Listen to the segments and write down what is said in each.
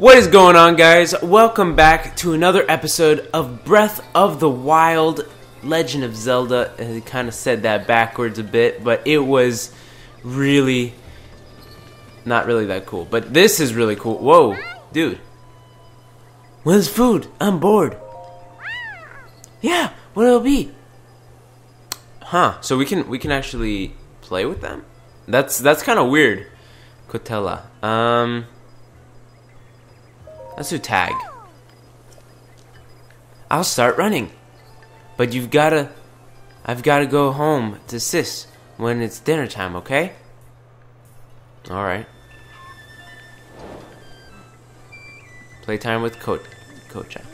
What is going on, guys? Welcome back to another episode of Breath of the Wild Legend of Zelda. I kind of said that backwards a bit, but it was really not really that cool. But this is really cool. Whoa, dude. Where's food? I'm bored. Yeah, what'll it be? Huh, so we can we can actually play with them? That's that's kind of weird. Cotella. Um Let's do tag. I'll start running. But you've gotta. I've gotta go home to Sis when it's dinner time, okay? Alright. Playtime with Ko- Kocha.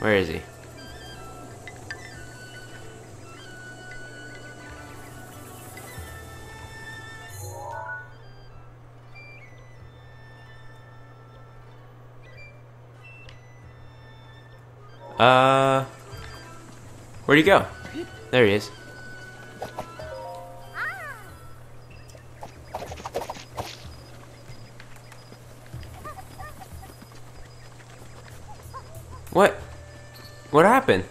Where is he? Uh, where'd he go? There he is. What? What happened?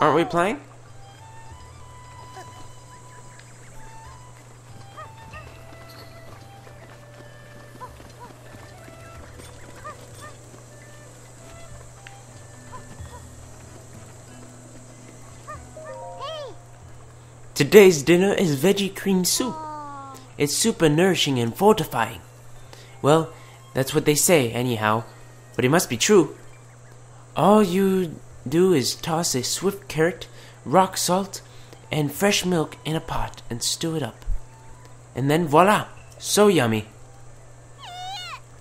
Aren't we playing? Today's dinner is veggie cream soup. It's super nourishing and fortifying. Well, that's what they say, anyhow, but it must be true. All you do is toss a swift carrot, rock salt, and fresh milk in a pot and stew it up. And then voila! So yummy.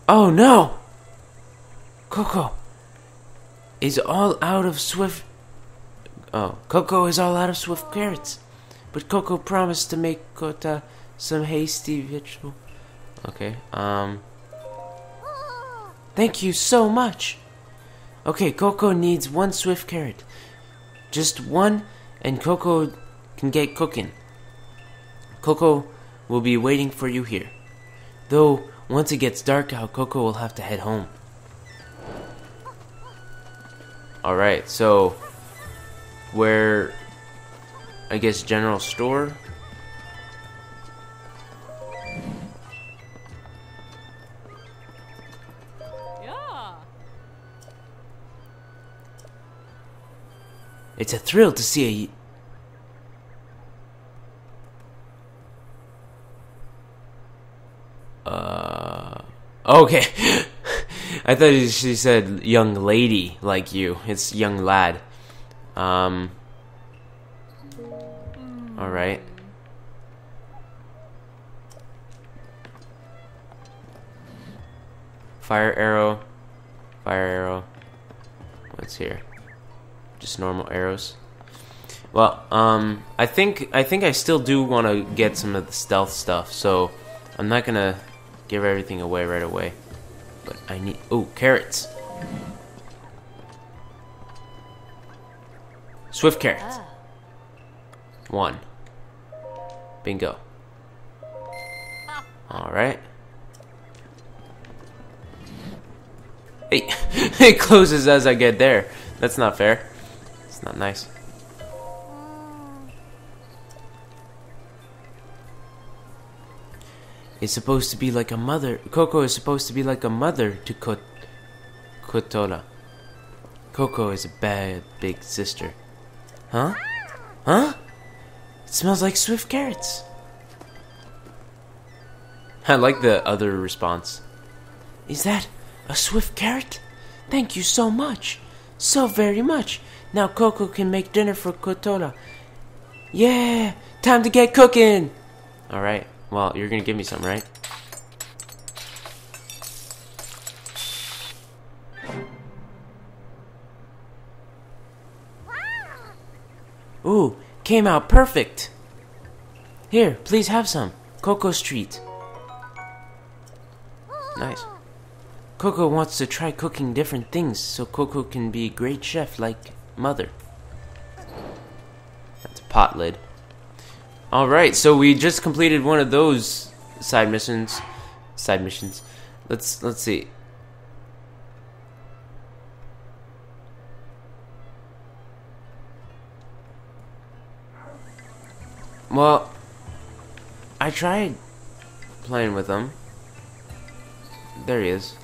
Oh no! Koko is all out of swift. Oh, Koko is all out of swift carrots. But Koko promised to make Kota some hasty vegetable. Okay, um. Thank you so much. Okay, Koko needs one swift carrot. Just one, and Koko can get cooking. Koko will be waiting for you here. Though, once it gets dark out, Koko will have to head home. Alright, so. Where I guess general store. Yeah. It's a thrill to see a. Uh. Okay. I thought she said young lady like you. It's young lad. Um. Alright. Fire arrow. Fire arrow. What's here? Just normal arrows. Well, um, I think I think I still do want to get some of the stealth stuff, so I'm not gonna give everything away right away. But I need oh carrots. Swift carrots. One. Bingo. Alright. Hey, it closes as I get there. That's not fair. It's not nice. It's supposed to be like a mother. Koko is supposed to be like a mother to Kot Kotola. Koko is a bad big sister. Huh? Huh? It smells like swift carrots. I like the other response. Is that a swift carrot? Thank you so much. So very much. Now Koko can make dinner for Kotola. Yeah! Time to get cooking! Alright, well, you're gonna give me some, right? Ooh, came out perfect. Here, please have some. Koko's treat. Nice. Koko wants to try cooking different things so Koko can be a great chef like Mother. That's a pot lid. Alright, so we just completed one of those side missions. side missions. Let's let's see. Well, I tried playing with him. There he is.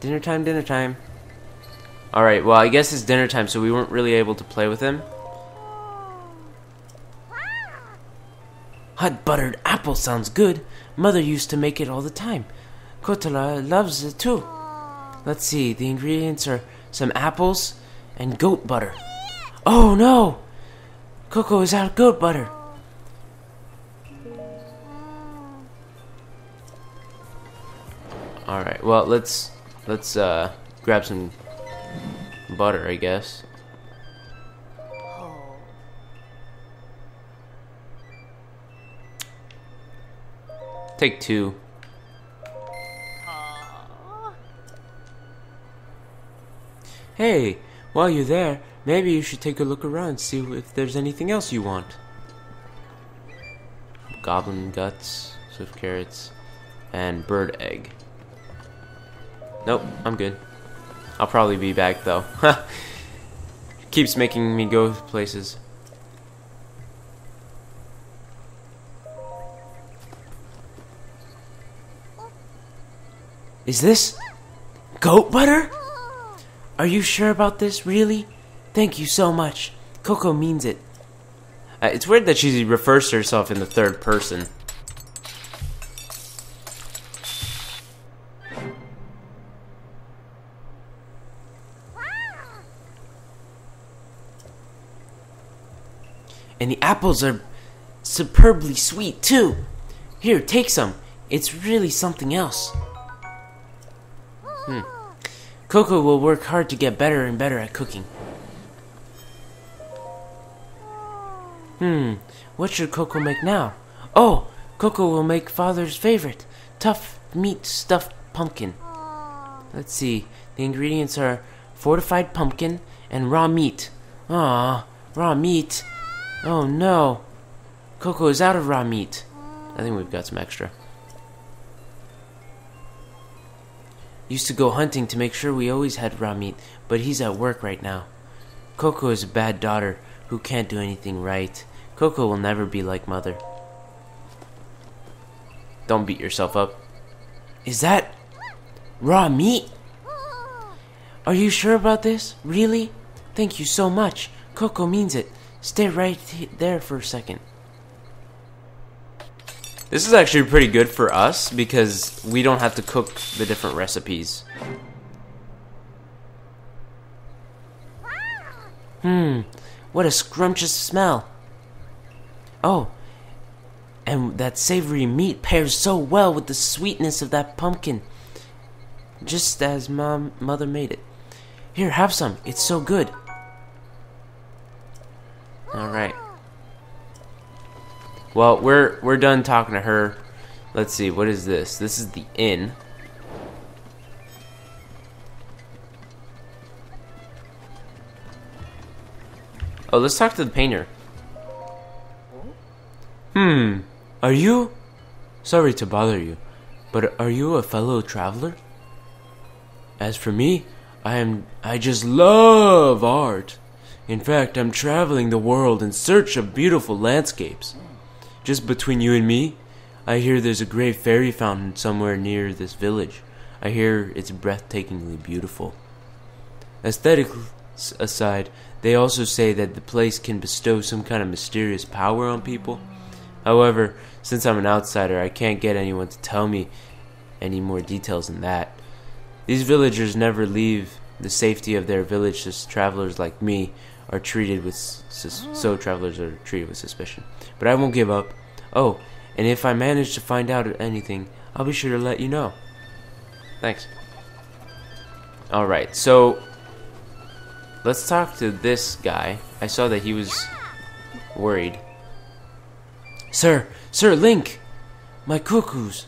Dinner time, dinner time. Alright, well, I guess it's dinner time, so we weren't really able to play with him. Hot buttered apple sounds good. Mother used to make it all the time. Kotala loves it too. Let's see, the ingredients are some apples and goat butter. Oh no! Koko is out of goat butter. Alright, well, let's let's uh grab some butter, I guess. Take two. Hey, while you're there, maybe you should take a look around, see if there's anything else you want. Goblin guts, swift carrots, and bird egg. Nope, I'm good. I'll probably be back though. Keeps making me go places. Is this goat butter? Are you sure about this, really? Thank you so much. Koko means it. Uh, it's weird that she refers to herself in the third person. And the apples are superbly sweet, too. Here, take some. It's really something else. Hmm. Koko will work hard to get better and better at cooking. Hmm, what should Koko make now? Oh, Koko will make father's favorite, tough meat stuffed pumpkin. Let's see, the ingredients are fortified pumpkin and raw meat. Ah, raw meat. Oh no. Koko is out of raw meat. I think we've got some extra. Used to go hunting to make sure we always had raw meat, but he's at work right now. Koko is a bad daughter who can't do anything right. Koko will never be like mother. Don't beat yourself up. Is that raw meat? Are you sure about this? Really? Thank you so much. Koko means it. Stay right there for a second. This is actually pretty good for us because we don't have to cook the different recipes. Hmm, what a scrumptious smell. Oh, and that savory meat pairs so well with the sweetness of that pumpkin. Just as mom mother made it. Here, have some. It's so good. All right. Well, we're we're done talking to her. Let's see. What is this? This is the inn. Oh, let's talk to the painter. Hmm. Are you? Sorry to bother you, but are you a fellow traveler? As for me, I am I just love art. In fact, I'm traveling the world in search of beautiful landscapes. Just between you and me, I hear there's a great fairy fountain somewhere near this village. I hear it's breathtakingly beautiful. Aesthetics aside, they also say that the place can bestow some kind of mysterious power on people. However, since I'm an outsider, I can't get anyone to tell me any more details than that. These villagers never leave the safety of their village as travelers like me are treated with so travelers are treated with suspicion. But I won't give up. Oh, and if I manage to find out anything, I'll be sure to let you know. Thanks. All right, so let's talk to this guy. I saw that he was worried. Sir, Sir Link, my cuckoos,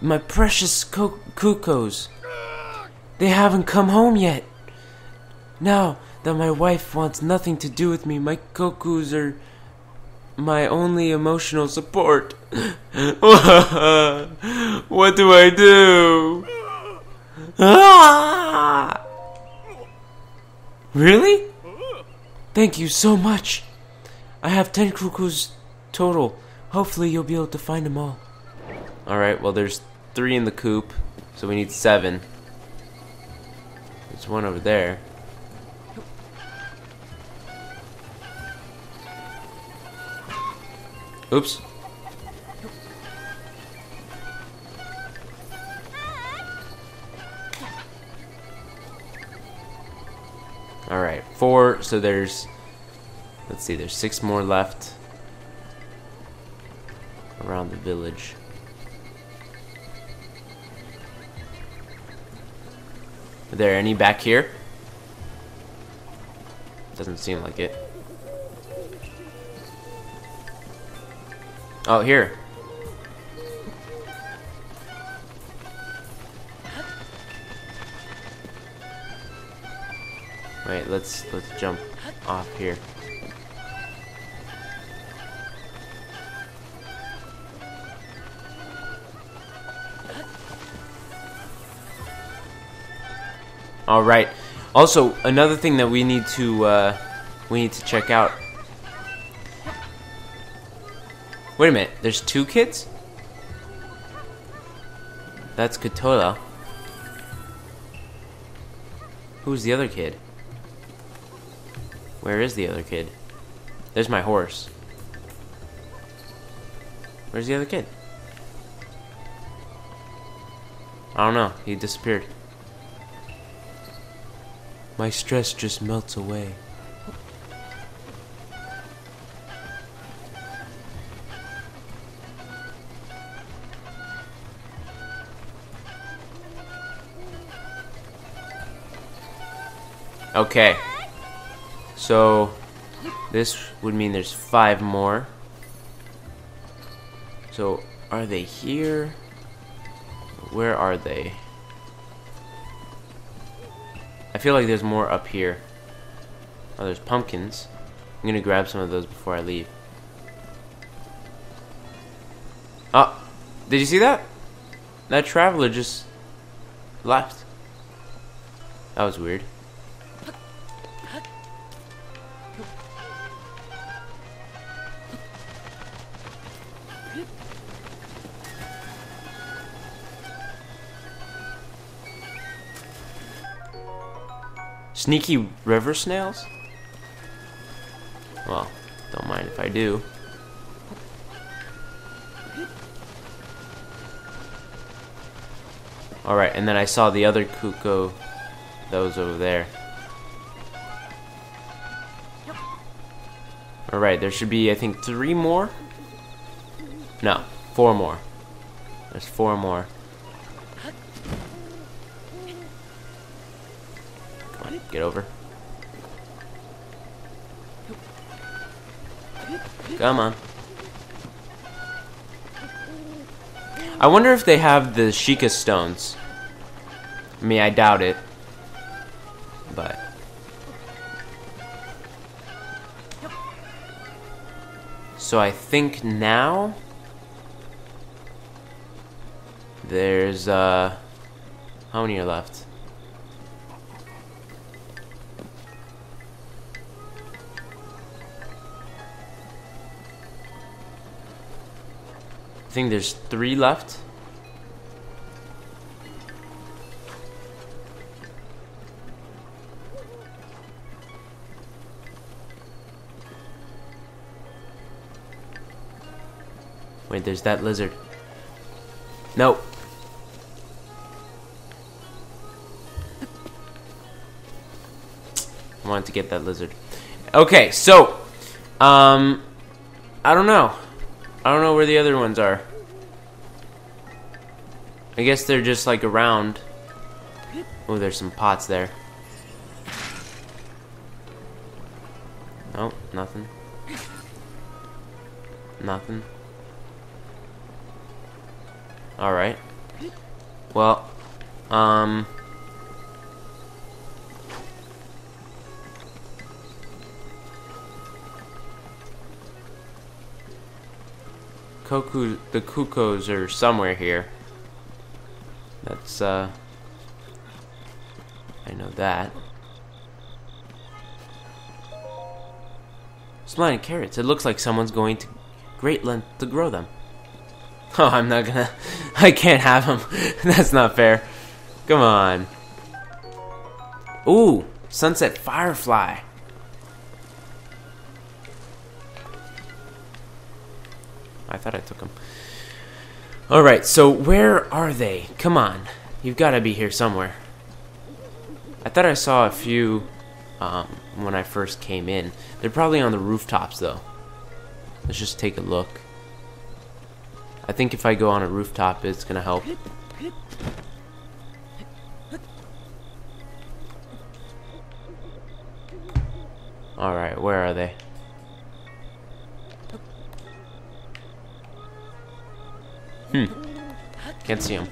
my precious cuckoos, they haven't come home yet. Now that my wife wants nothing to do with me, my cuckoos are my only emotional support. what do I do? Ah! Really? Thank you so much. I have 10 cuckoos total. Hopefully you'll be able to find them all. Alright, well there's three in the coop, so we need seven. There's one over there. Oops. Alright, four, so there's, let's see, there's six more left around the village. Are there any back here? Doesn't seem like it. Oh, here. Wait, let's let's jump off here. All right. Also, another thing that we need to uh, we need to check out. Wait a minute. There's two kids. That's Katola. Who's the other kid? Where is the other kid? There's my horse. Where's the other kid? I don't know. He disappeared. My stress just melts away. Okay. So, this would mean there's five more. So, are they here? Where are they? I feel like there's more up here. Oh, there's pumpkins. I'm gonna grab some of those before I leave. Oh, did you see that? That traveler just left. That was weird. Sneaky river snails? Well, don't mind if I do. Alright, and then I saw the other cuckoo that was over there. Alright, there should be, I think, three more? No, four more. There's four more. Come on, get over. Come on. I wonder if they have the Sheikah stones. I mean, I doubt it. But. So I think now there's uh how many are left? Think there's three left. Wait, there's that lizard. Nope. I wanted to get that lizard. Okay, so, um, I don't know. I don't know where the other ones are. I guess they're just like around. Oh, there's some pots there. No, nothing. Nothing. Alright. Well, um... Koku, the Kukos are somewhere here. That's, uh... I know that. Smiling carrots. It looks like someone's going to great length to grow them. Oh, I'm not gonna... I can't have them. That's not fair. Come on. Ooh, Sunset Firefly. I thought I took them. Alright, so where are they? Come on. You've got to be here somewhere. I thought I saw a few um, when I first came in. They're probably on the rooftops, though. Let's just take a look. I think if I go on a rooftop, it's going to help. Alright, where are they? Hmm. Can't see him.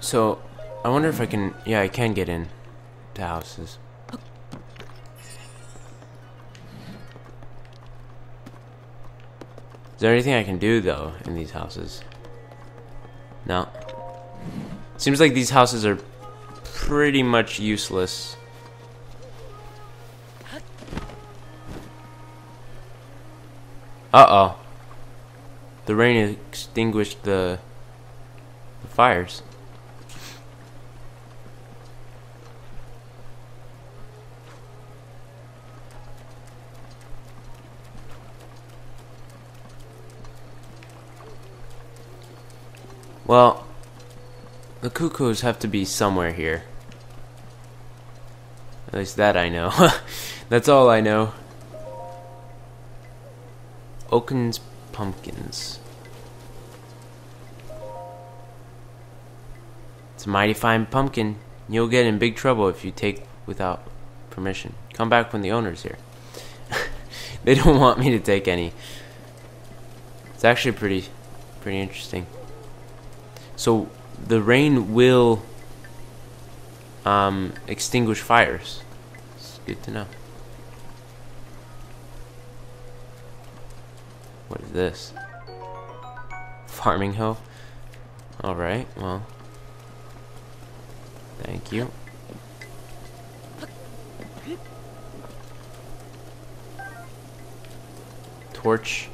So, I wonder if I can... Yeah, I can get in to houses. Is there anything I can do, though, in these houses? No. Seems like these houses are pretty much useless. Uh-oh. The rain extinguished the, the fires. Well, the cuckoos have to be somewhere here. At least that I know. That's all I know. Olkin's Pumpkins. It's a mighty fine pumpkin. You'll get in big trouble if you take without permission. Come back when the owner's here. they don't want me to take any. It's actually pretty, pretty interesting. So the rain will um, extinguish fires. It's good to know. What is this? Farming hoe? Alright, well. Thank you. Torch.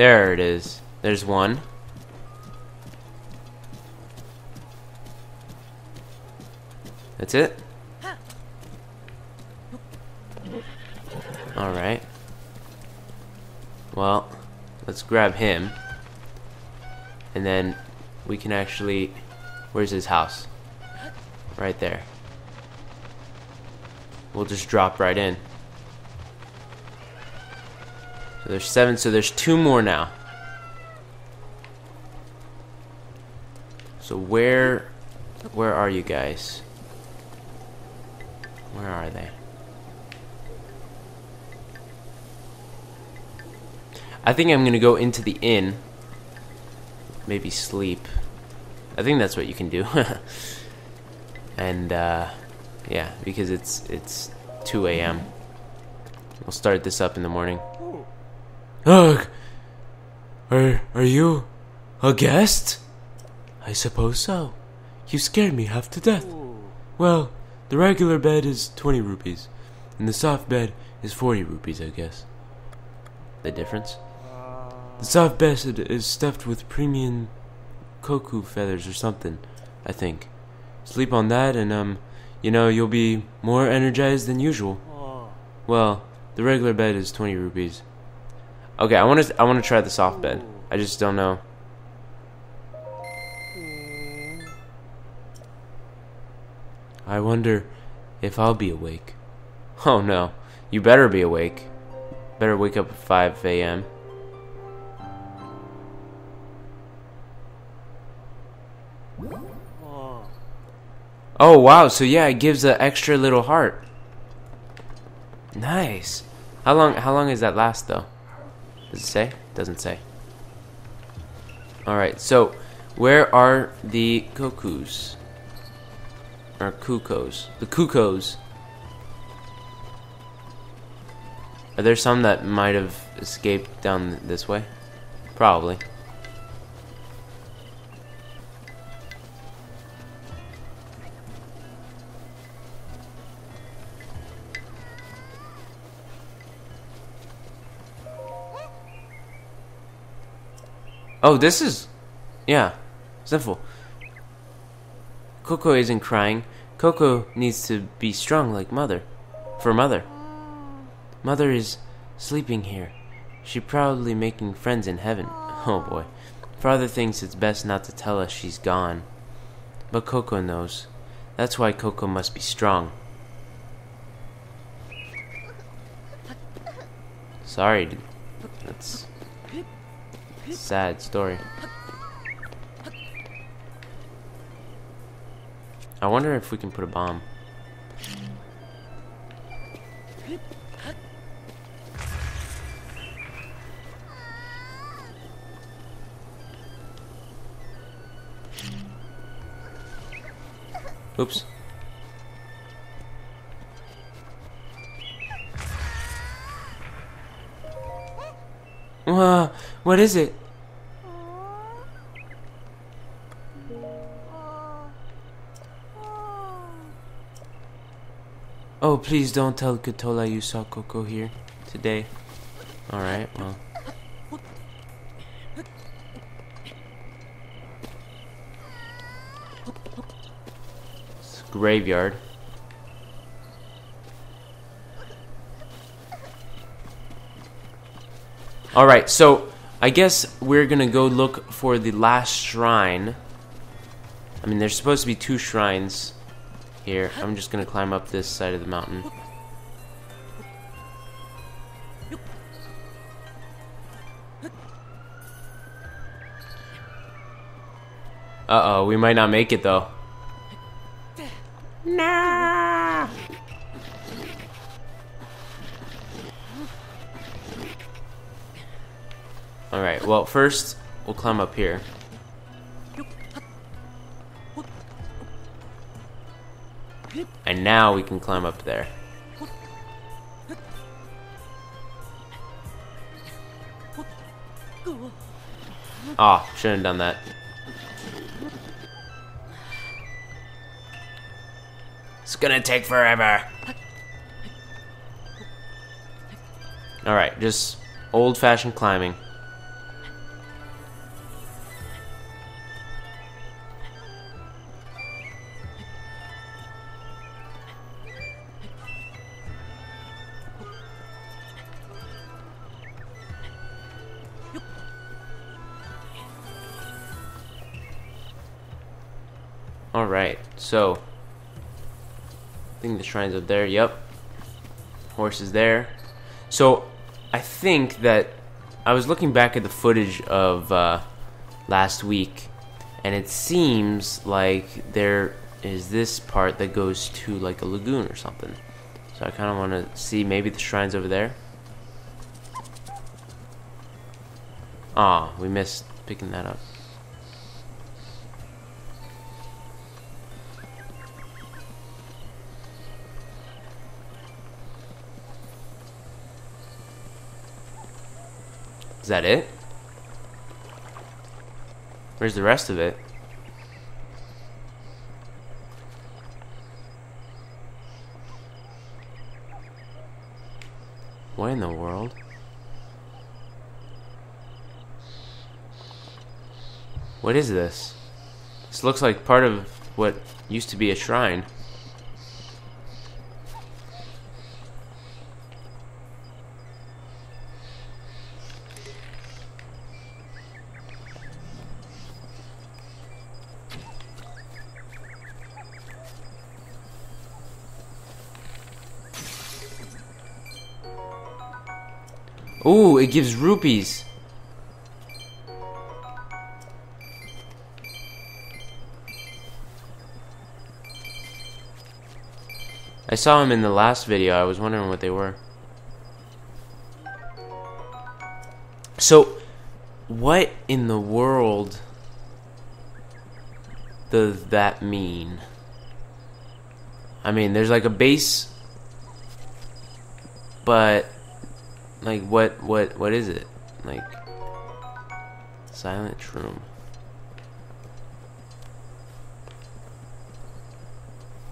There it is. There's one. That's it? Alright. Well, let's grab him. And then we can actually... Where's his house? Right there. We'll just drop right in. There's seven, so there's two more now. So where, where are you guys? Where are they? I think I'm gonna go into the inn. Maybe sleep. I think that's what you can do. and uh, yeah, because it's it's 2 a.m. We'll start this up in the morning. Ugh! Are, are you a guest? I suppose so. You scared me half to death. Well, the regular bed is 20 rupees, and the soft bed is 40 rupees, I guess. The difference? The soft bed is stuffed with premium cucco feathers or something, I think. Sleep on that, and, um, you know, you'll be more energized than usual. Well, the regular bed is 20 rupees. Okay, I want to I want to try the soft bed. I just don't know. I wonder if I'll be awake. Oh no, you better be awake. Better wake up at 5 a.m. Oh wow, so yeah, it gives an extra little heart. Nice. How long how long does that last though? Does it say? Doesn't say. Alright, so where are the cuckoos? Or cuckoos. The cuckoos. Are there some that might have escaped down this way? Probably. Oh, this is... Yeah. Simple. Koko isn't crying. Koko needs to be strong like Mother. For Mother. Mother is sleeping here. She probably making friends in heaven. Oh boy. Father thinks it's best not to tell us she's gone. But Koko knows. That's why Koko must be strong. Sorry. That's sad story. I wonder if we can put a bomb. Oops. What is it? Oh, please don't tell Katola you saw Koko here today. Alright, well. It's graveyard. Alright, so I guess we're gonna go look for the last shrine. I mean, there's supposed to be two shrines here. I'm just gonna climb up this side of the mountain. Uh-oh, we might not make it though. First we'll climb up here. And now we can climb up there. Ah, oh, shouldn't have done that. It's gonna take forever. Alright, just old-fashioned climbing. So I think the shrine's up there, yep. Horse is there. So I think that I was looking back at the footage of uh, last week and it seems like there is this part that goes to like a lagoon or something. So I kind of want to see maybe the shrine's over there. Ah, we missed picking that up. Is that it? Where's the rest of it? What in the world? What is this? This looks like part of what used to be a shrine. Ooh, it gives rupees. I saw them in the last video. I was wondering what they were. So, what in the world does that mean? I mean, there's like a base, but like what what what is it? Like silent room.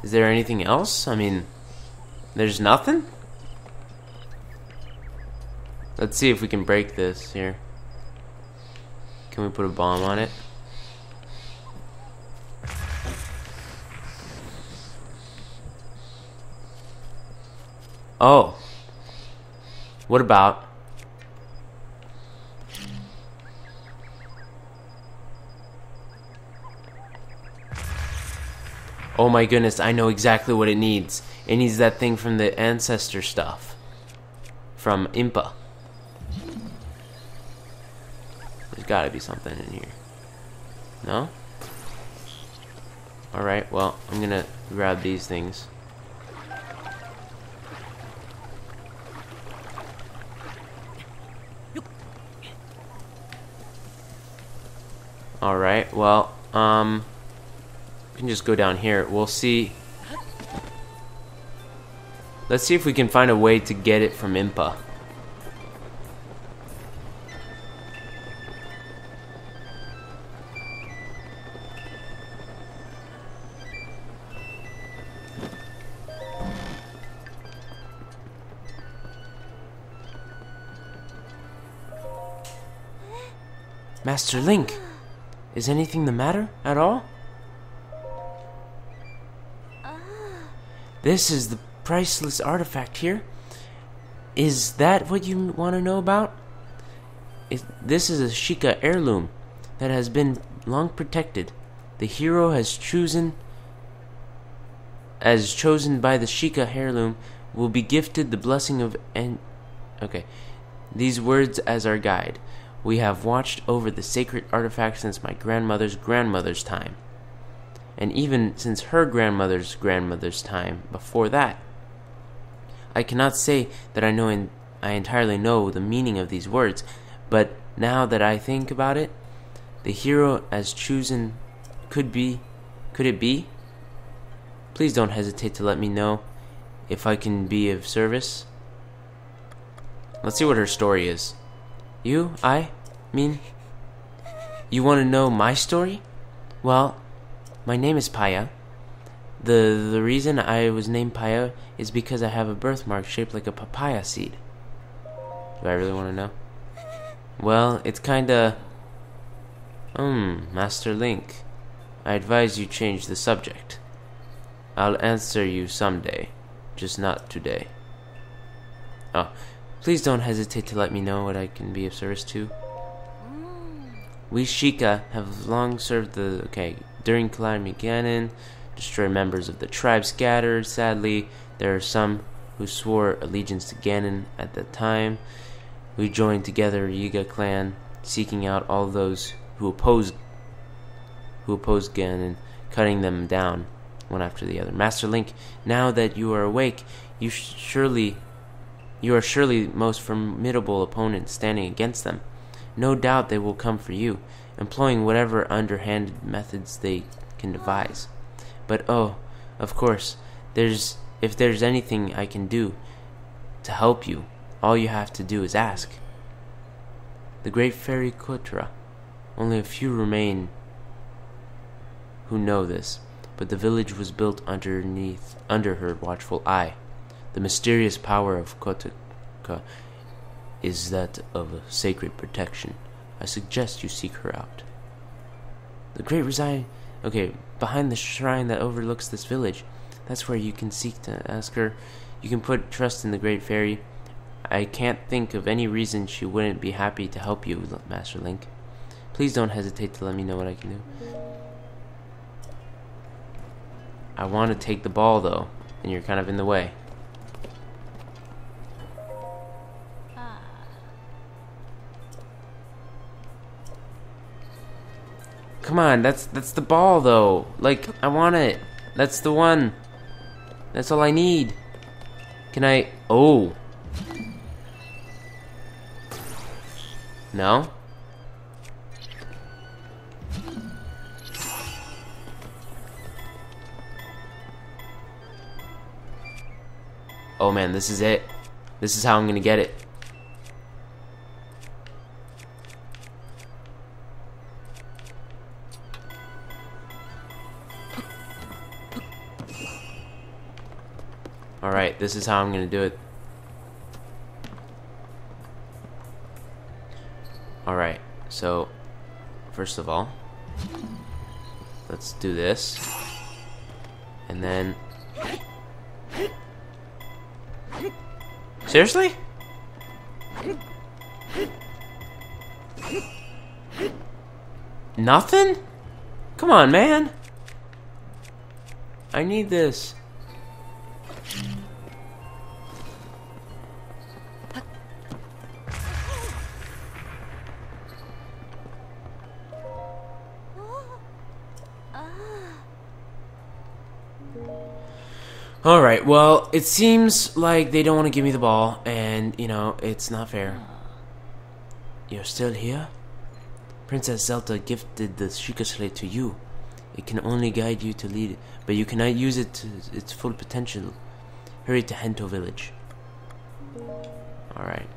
Is there anything else? I mean, there's nothing? Let's see if we can break this here. Can we put a bomb on it? Oh. What about Oh my goodness, I know exactly what it needs. It needs that thing from the ancestor stuff. From Impa. There's gotta be something in here. No? Alright, well, I'm gonna grab these things. Alright, well, um... We can just go down here. We'll see. Let's see if we can find a way to get it from Impa. Master Link, is anything the matter at all? Ah. This is the priceless artifact here. Is that what you want to know about? It, this is a Sheikah heirloom that has been long protected. The hero has chosen, as chosen by the Sheikah heirloom, will be gifted the blessing of and. Okay, these words as our guide. We have watched over the sacred artifact since my grandmother's grandmother's time and even since her grandmother's grandmother's time before that. I cannot say that I know in, I entirely know the meaning of these words, but now that I think about it, the hero as chosen could be could it be? Please don't hesitate to let me know if I can be of service. Let's see what her story is. You? I? Mean? You want to know my story? Well, my name is Paya. The the reason I was named Paya is because I have a birthmark shaped like a papaya seed. Do I really want to know? Well, it's kinda Hmm, Master Link. I advise you change the subject. I'll answer you someday, just not today. Oh, please don't hesitate to let me know what I can be of service to. We Sheikah have long served the okay during Calamity Ganon, destroy members of the tribe scattered. Sadly, there are some who swore allegiance to Ganon at that time. We joined together Yiga clan, seeking out all those who opposed who opposed Ganon, cutting them down one after the other. Master Link, now that you are awake, you surely you are surely the most formidable opponent standing against them. No doubt they will come for you employing whatever underhanded methods they can devise. But oh, of course, there's if there's anything I can do to help you, all you have to do is ask. The great fairy Cotera, only a few remain who know this, but the village was built underneath under her watchful eye. The mysterious power of Kotaka is that of sacred protection. I suggest you seek her out. The great reside okay, behind the shrine that overlooks this village. That's where you can seek to ask her. You can put trust in the great fairy. I can't think of any reason she wouldn't be happy to help you, Master Link. Please don't hesitate to let me know what I can do. I want to take the ball though, and you're kind of in the way. Come on, that's that's the ball though. Like I want it. That's the one. That's all I need. Can I... Oh. No? Oh man, this is it. This is how I'm gonna get it. Alright, this is how I'm gonna do it. Alright, so first of all, let's do this. And then Seriously? Nothing? Come on, man. I need this. Alright, well, it seems like they don't want to give me the ball, and, you know, it's not fair. You're still here? Princess Zelda gifted the Sheikah Slate to you. It can only guide you to lead, but you cannot use it to its full potential. Hurry to Hateno village. Alright.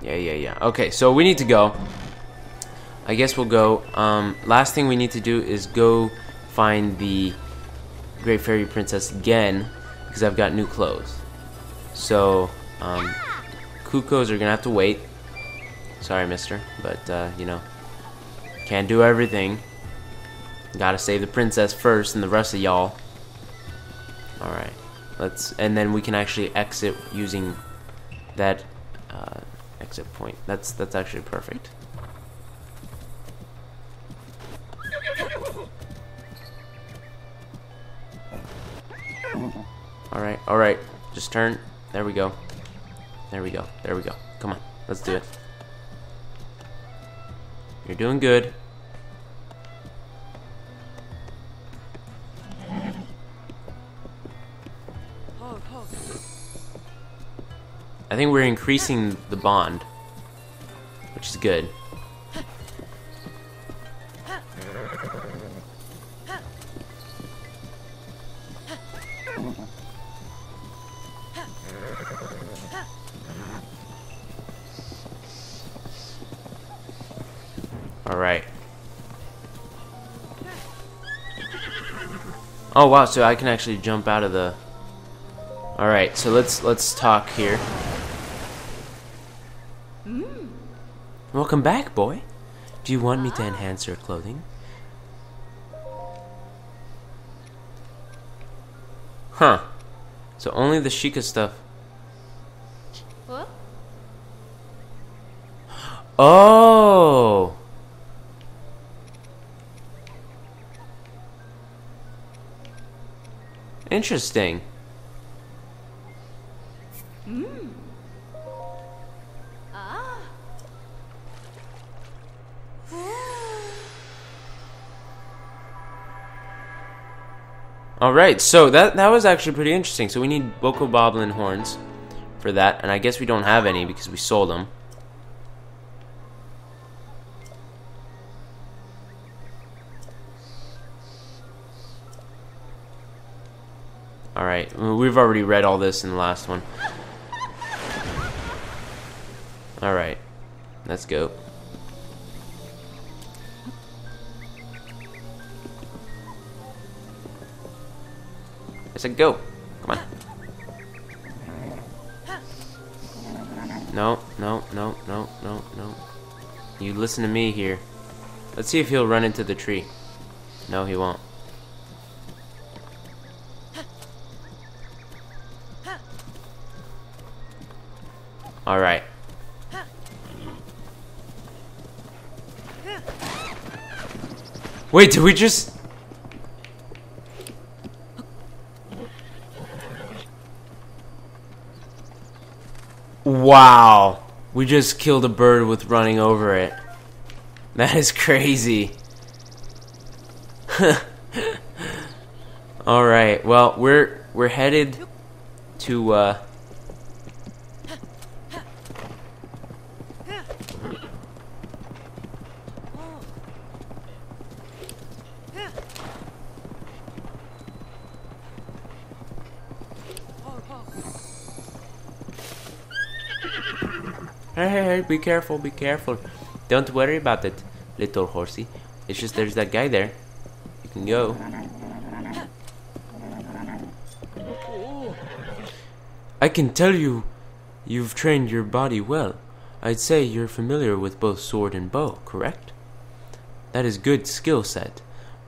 Yeah, yeah, yeah. Okay, so we need to go. I guess we'll go. Um, last thing we need to do is go find the Great Fairy Princess again because I've got new clothes. So, um, Cuccos are gonna have to wait. Sorry, mister, but, uh, you know, can't do everything. Gotta save the princess first and the rest of y'all. Alright, let's, and then we can actually exit using that, uh, exit point. That's, that's actually perfect. Just turn. There we go. There we go. There we go. Come on. Let's do it. You're doing good. I think we're increasing the bond, which is good. Oh wow, so I can actually jump out of the Alright, so let's let's talk here. Mm. Welcome back, boy. Do you want me to enhance your clothing? Huh. So only the Sheikah stuff. What? Oh! Interesting. Mm. Ah. All right, so that that was actually pretty interesting. So we need Bokoblin horns for that, and I guess we don't have any because we sold them. Alright, we've already read all this in the last one. Alright, let's go. I said go. Come on. No, no, no, no, no, no. You listen to me here. Let's see if he'll run into the tree. No, he won't. Alright. Wait, did we just... Wow. We just killed a bird with running over it. That is crazy. All right. Well, we're we're headed to uh Hey, hey, hey, be careful, be careful. Don't worry about it, little horsey. It's just there's that guy there. You can go. I can tell you, you've trained your body well. I'd say you're familiar with both sword and bow, correct? That is good skill set.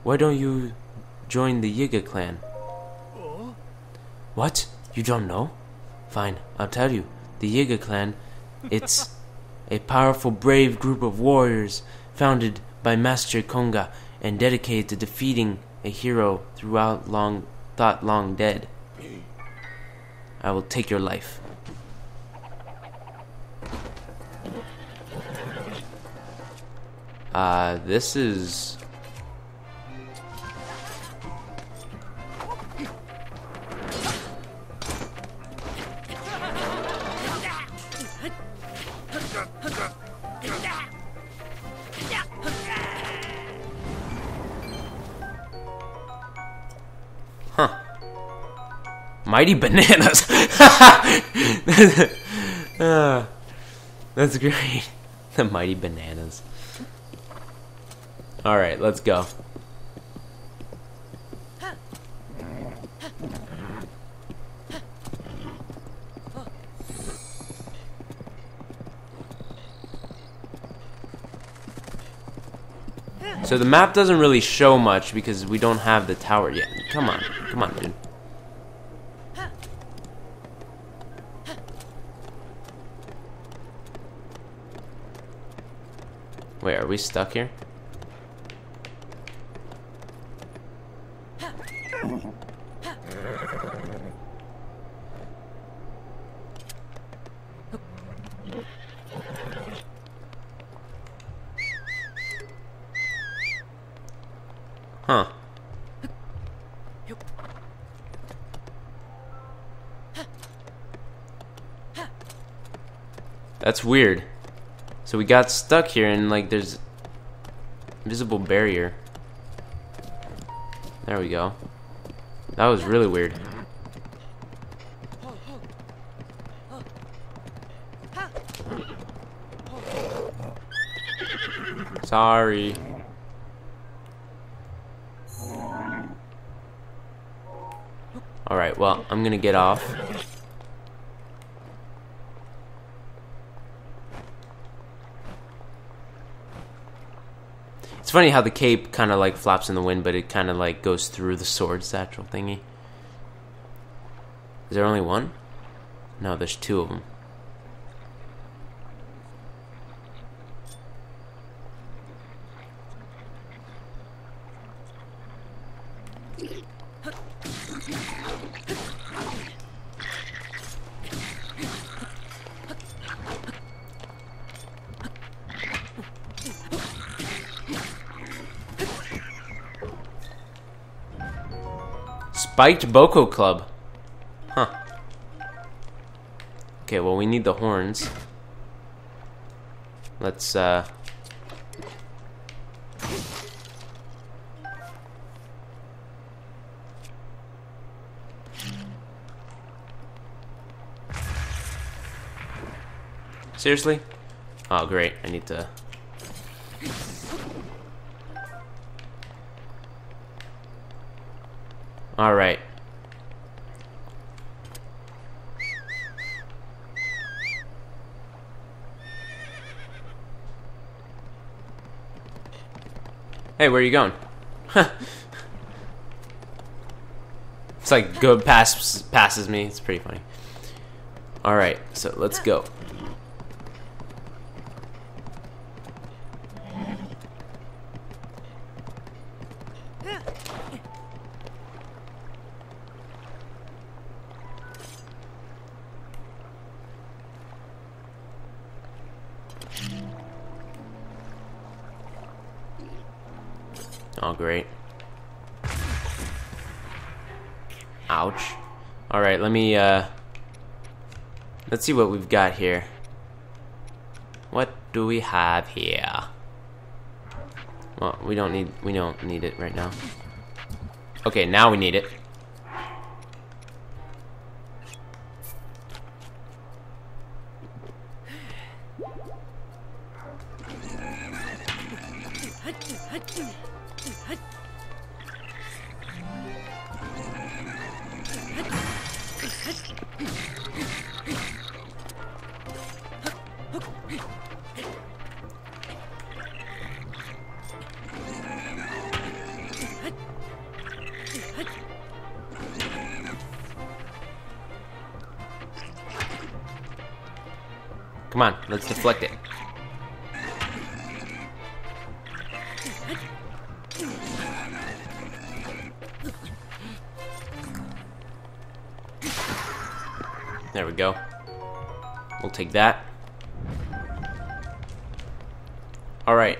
Why don't you join the Yiga clan? What? You don't know? Fine, I'll tell you. The Yiga clan, it's a powerful, brave group of warriors founded by Master Kohga and dedicated to defeating a hero throughout long thought long dead. I will take your life. Uh, this is. Mighty bananas. Ah, that's great. The mighty bananas. All right, let's go. So the map doesn't really show much because we don't have the tower yet. Come on, come on, dude. We stuck here? Huh. That's weird. So we got stuck here and like there's invisible barrier. There we go. That was really weird. Sorry. Alright, well, I'm gonna get off. It's funny how the cape kind of like flaps in the wind, but it kind of like goes through the sword satchel thingy. Is there only one? No, there's two of them. Spiked Boko Club. Huh. Okay, well, we need the horns. Let's, uh... Seriously? Oh, great. I need to... Alright. Hey, where are you going? it's like go pass passes me. It's pretty funny. All right, so let's go. Alright, let me, uh... Let's see what we've got here. What do we have here? Well, we don't need, we don't need it right now. Okay, now we need it. There we go. We'll take that. Alright.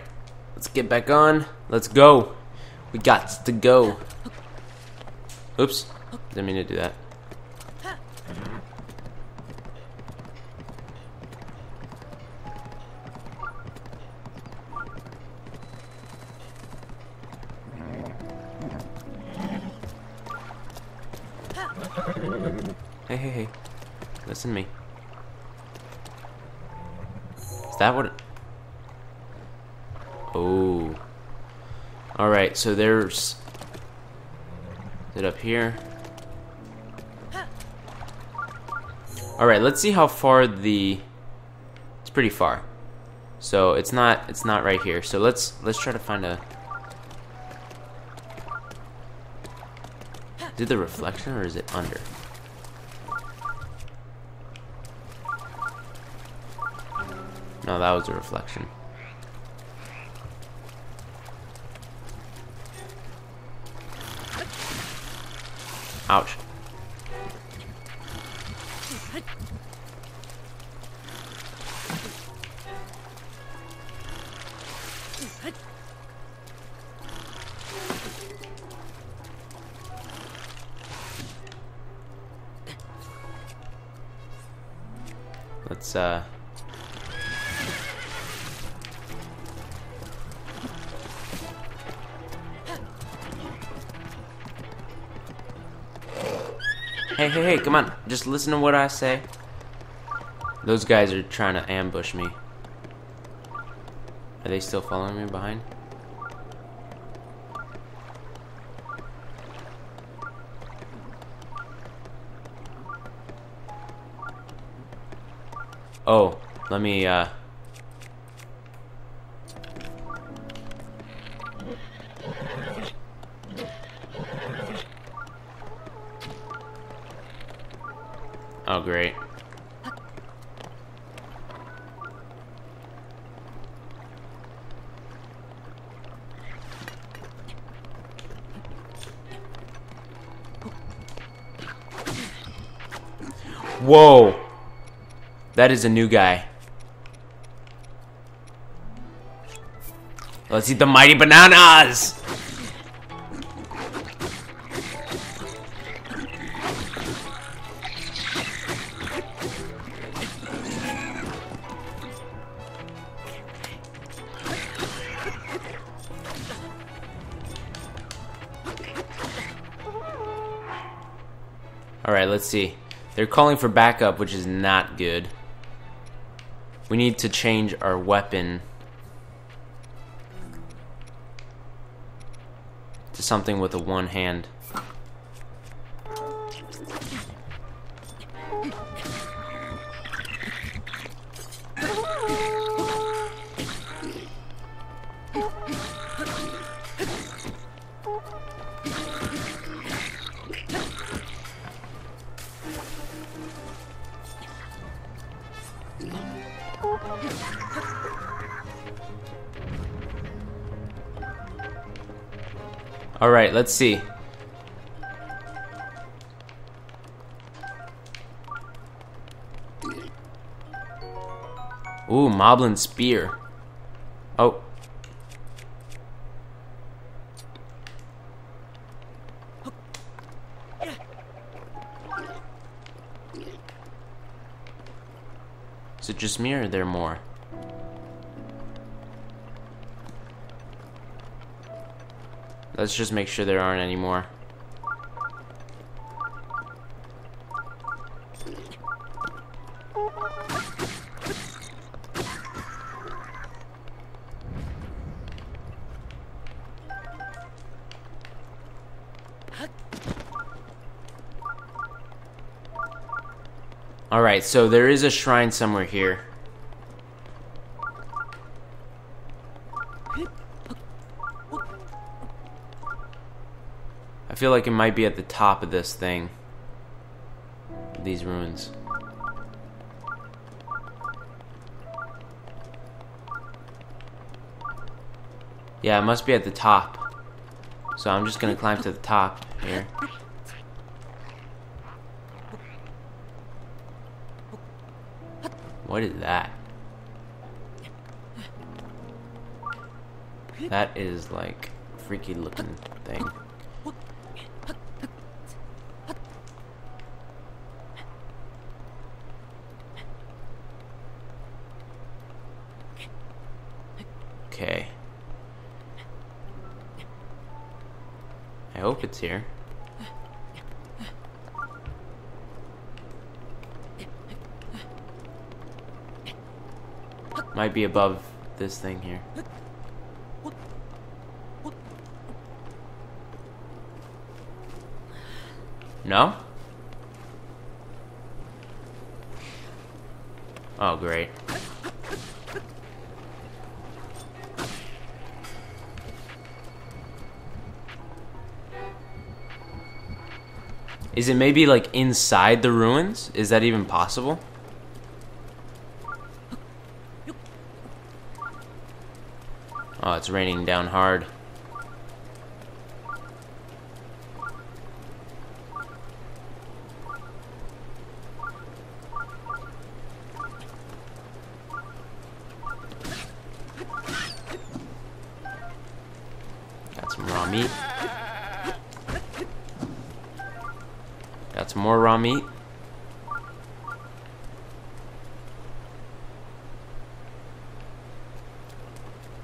Let's get back on. Let's go. We got to go. Oops. Didn't mean to do that. That would... Oh. Alright, so there's... Is it up here? Alright, let's see how far the... It's pretty far. So it's not it's not right here. So let's let's try to find a Is it the reflection or is it under? No, that was a reflection. Ouch. Hey, hey, hey, come on. Just listen to what I say. Those guys are trying to ambush me. Are they still following me behind? Oh, let me, uh... That is a new guy. Let's eat the mighty bananas! Alright, let's see. They're calling for backup, which is not good. We need to change our weapon to something with a one hand. Alright, let's see. Ooh, Moblin Spear. Oh. Is it just me or are there more? Let's just make sure there aren't any more. Alright, so there is a shrine somewhere here. Feel like it might be at the top of this thing. These ruins. Yeah, it must be at the top. So I'm just gonna climb to the top here. What is that? That is like freaky looking thing. Okay. I hope it's here. Might be above this thing here. No? Oh, great. Is it maybe like inside the ruins? Is that even possible? Oh, it's raining down hard.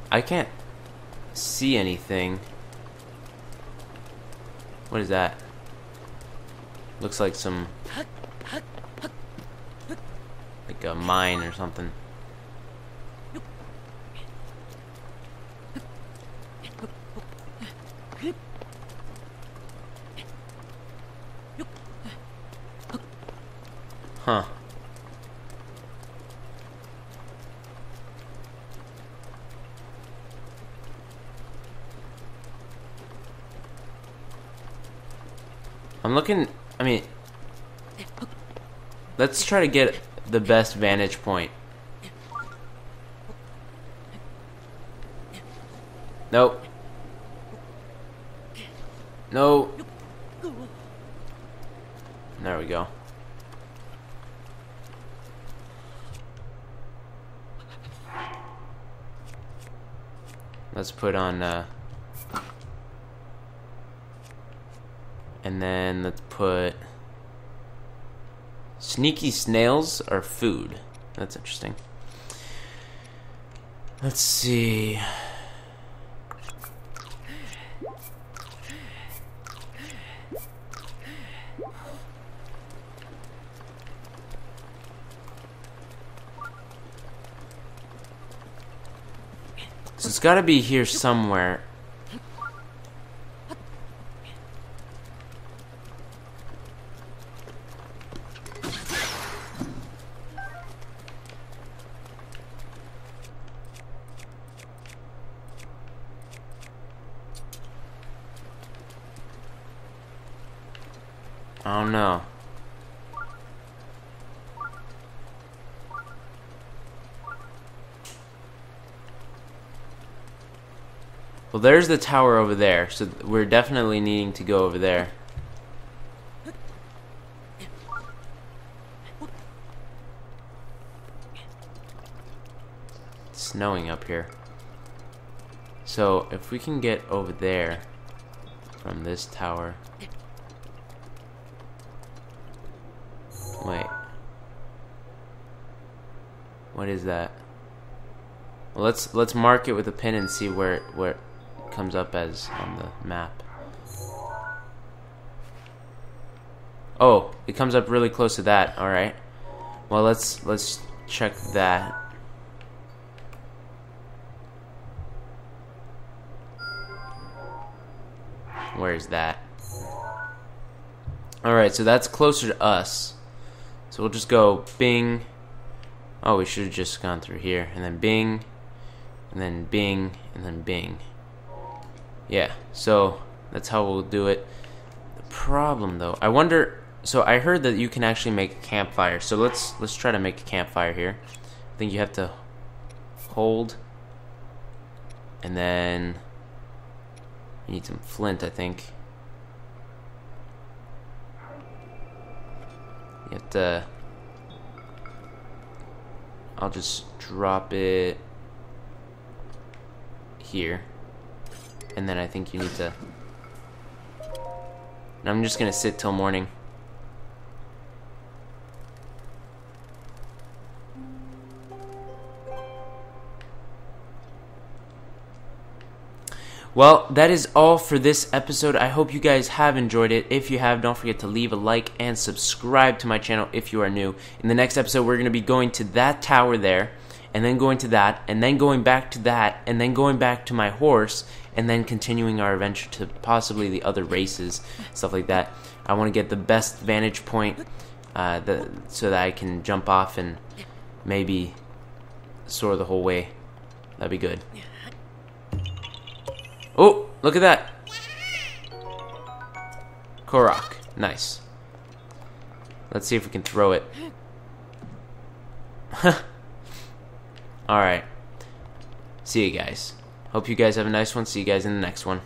I can't see anything. What is that? Looks like some... Like a mine or something. Huh. I'm looking, I mean, let's try to get the best vantage point. Nope. No. There we go. Let's put on, uh, and then let's put sneaky snails are food. That's interesting. Let's see. So it's gotta be here somewhere. I don't know. Well, there's the tower over there, so we're definitely needing to go over there. It's snowing up here. So, if we can get over there from this tower. Wait. What is that? Well, let's let's mark it with a pin and see where it, where it comes up as on the map. Oh, it comes up really close to that. All right. Well, let's let's check that. Where is that? All right, so that's closer to us. So we'll just go Bing. Oh, we should have just gone through here and then Bing, and then Bing, and then Bing. Yeah, so that's how we'll do it. The problem, though, I wonder so I heard that you can actually make a campfire. So let's let's try to make a campfire here. I think you have to hold and then you need some flint, I think. You have to I'll just drop it here. And then I think you need to and I'm just gonna sit till morning. Well, that is all for this episode. I hope you guys have enjoyed it. If you have, don't forget to leave a like and subscribe to my channel if you are new. In the next episode, we're going to be going to that tower there, and then going to that, and then going back to that, and then going back to my horse, and then continuing our adventure to possibly the other races, stuff like that. I want to get the best vantage point uh, the, so that I can jump off and maybe soar the whole way. That'd be good. Oh, look at that. Korok. Nice. Let's see if we can throw it. Alright. See you guys. Hope you guys have a nice one. See you guys in the next one.